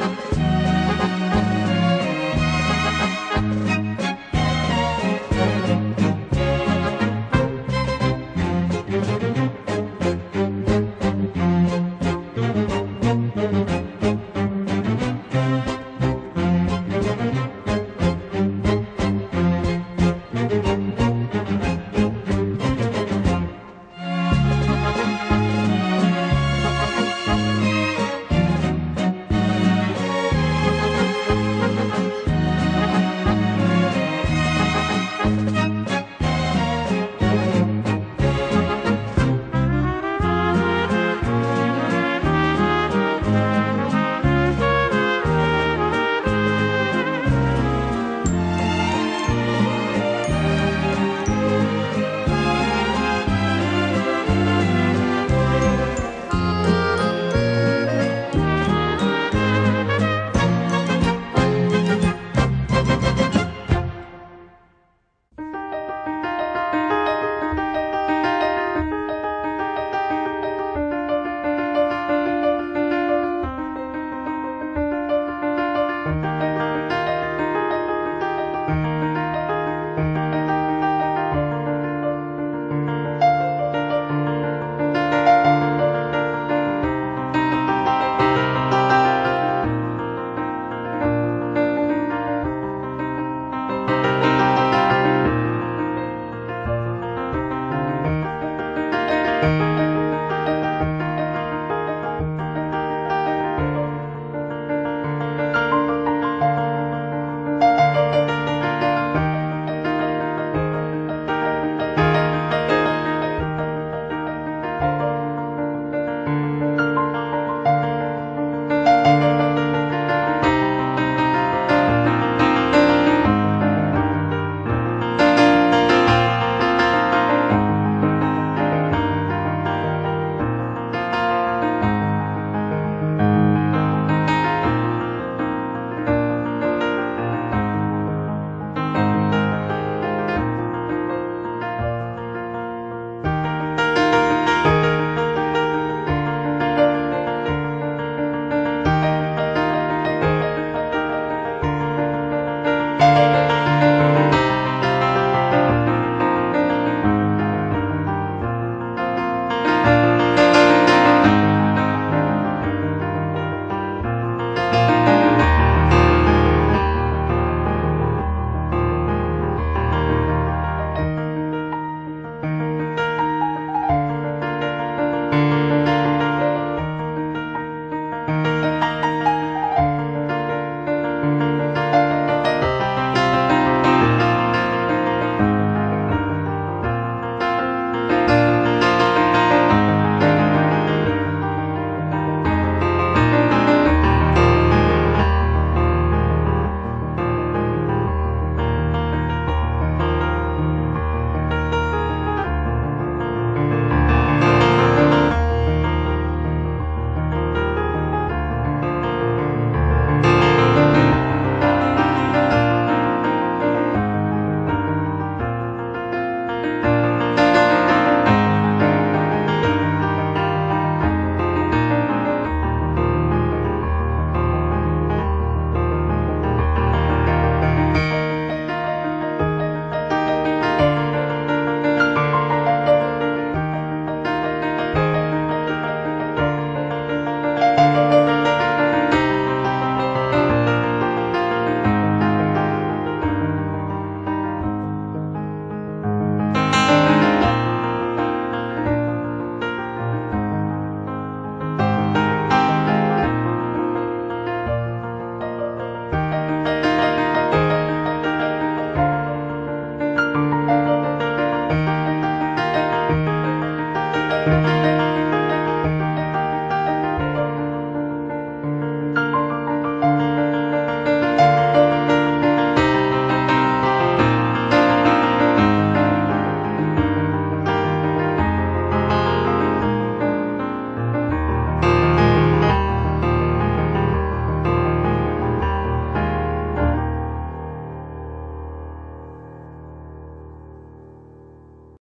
Música